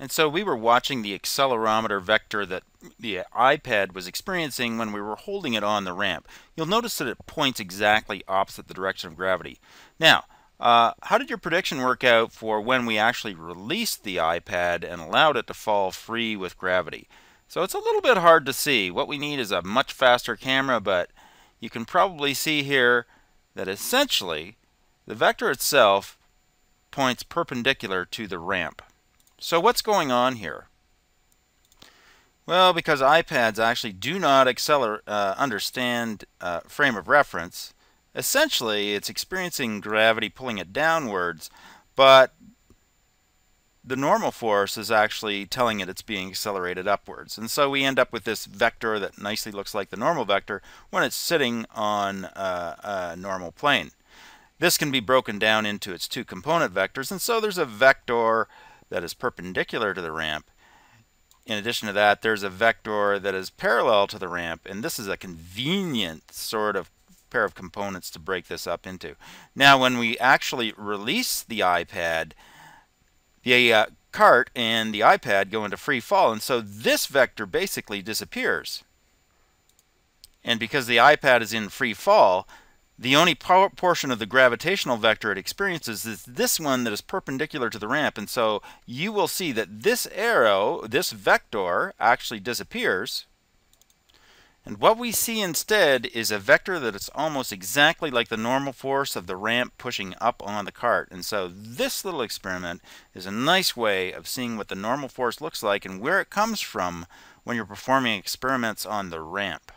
And so we were watching the accelerometer vector that the iPad was experiencing when we were holding it on the ramp. You'll notice that it points exactly opposite the direction of gravity. Now, uh, how did your prediction work out for when we actually released the iPad and allowed it to fall free with gravity? So it's a little bit hard to see. What we need is a much faster camera, but you can probably see here that essentially the vector itself points perpendicular to the ramp. So what's going on here? Well, because iPads actually do not uh, understand uh, frame of reference, essentially it's experiencing gravity pulling it downwards, but the normal force is actually telling it it's being accelerated upwards. And so we end up with this vector that nicely looks like the normal vector when it's sitting on uh, a normal plane. This can be broken down into its two component vectors, and so there's a vector that is perpendicular to the ramp. In addition to that, there's a vector that is parallel to the ramp, and this is a convenient sort of pair of components to break this up into. Now, when we actually release the iPad, the uh, cart and the iPad go into free fall, and so this vector basically disappears. And because the iPad is in free fall, the only portion of the gravitational vector it experiences is this one that is perpendicular to the ramp. And so you will see that this arrow, this vector, actually disappears. And what we see instead is a vector that is almost exactly like the normal force of the ramp pushing up on the cart. And so this little experiment is a nice way of seeing what the normal force looks like and where it comes from when you're performing experiments on the ramp.